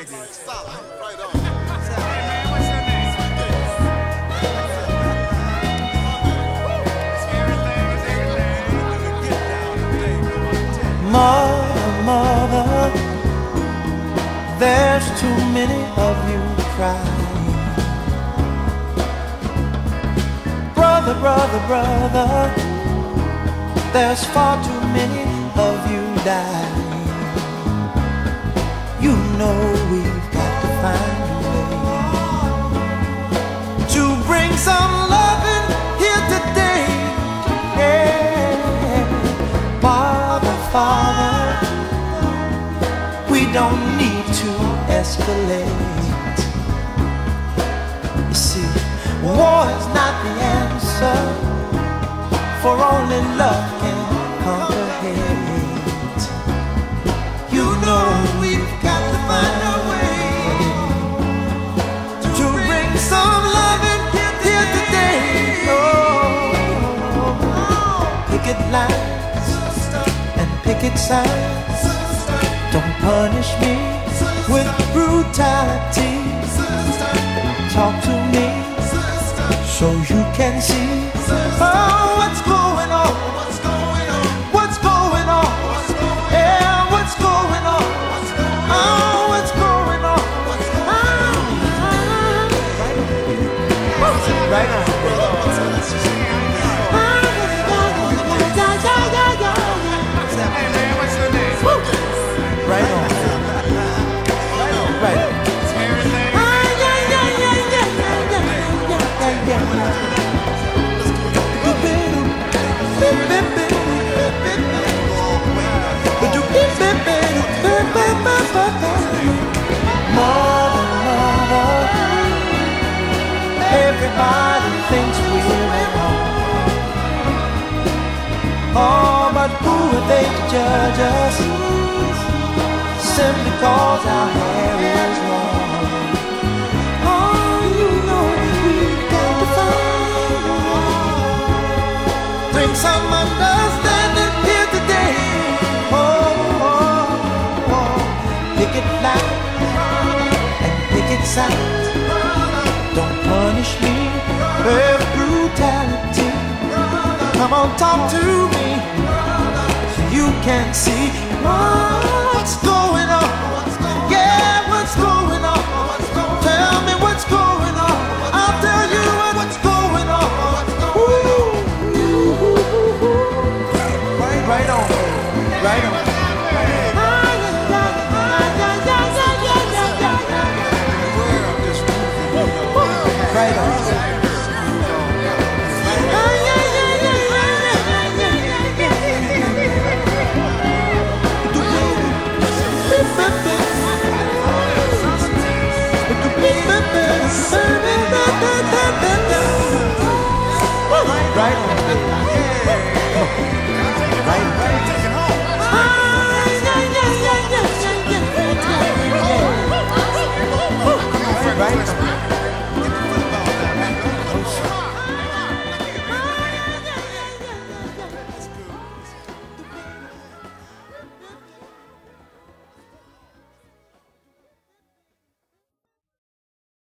it. Solid. Right on. Mother, mother, there's too many of you crying. Brother, brother, brother, there's far too many of you dying. Know we've got to find a way to bring some loving here today. Yeah. Father, Father, we don't need to escalate. You see, war is not the answer, for only love can conquer lines and picket signs. Don't punish me us? Simply cause our hair is long. Oh, you know we've got to find. Bring some understanding here today. Oh, oh, oh. Picket line and picket signs. Don't punish me with brutality. Come on, talk to me can't see what's going on. Yeah, what's going on? Tell me what's going on. I'll tell you what's going on. Ooh. Right, right on, right on. Right on.